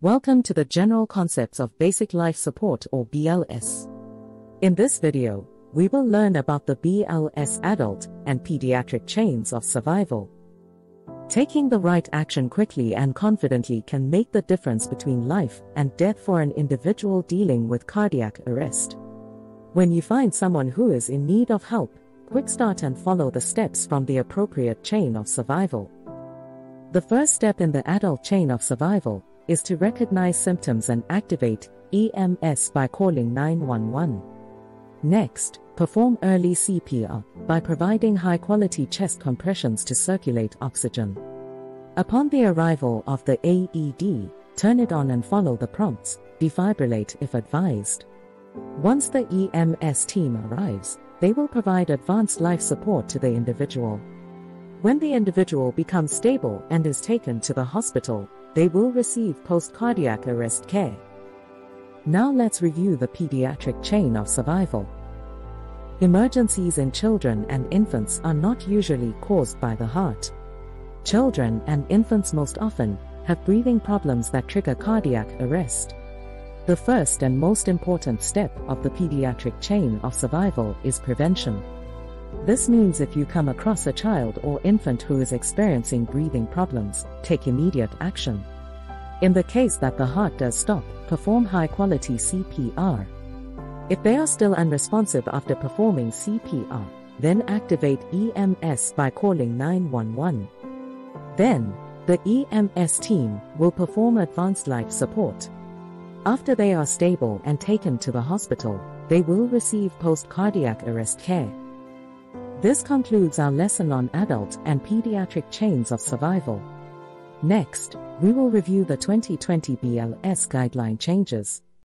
Welcome to the General Concepts of Basic Life Support or BLS. In this video, we will learn about the BLS adult and pediatric chains of survival. Taking the right action quickly and confidently can make the difference between life and death for an individual dealing with cardiac arrest. When you find someone who is in need of help, quick start and follow the steps from the appropriate chain of survival. The first step in the adult chain of survival is to recognize symptoms and activate EMS by calling 911. Next, perform early CPR by providing high quality chest compressions to circulate oxygen. Upon the arrival of the AED, turn it on and follow the prompts, defibrillate if advised. Once the EMS team arrives, they will provide advanced life support to the individual. When the individual becomes stable and is taken to the hospital, they will receive post-cardiac arrest care. Now let's review the pediatric chain of survival. Emergencies in children and infants are not usually caused by the heart. Children and infants most often have breathing problems that trigger cardiac arrest. The first and most important step of the pediatric chain of survival is prevention. This means if you come across a child or infant who is experiencing breathing problems, take immediate action. In the case that the heart does stop, perform high quality CPR. If they are still unresponsive after performing CPR, then activate EMS by calling 911. Then, the EMS team will perform advanced life support. After they are stable and taken to the hospital, they will receive post cardiac arrest care. This concludes our lesson on adult and pediatric chains of survival. Next, we will review the 2020 BLS guideline changes.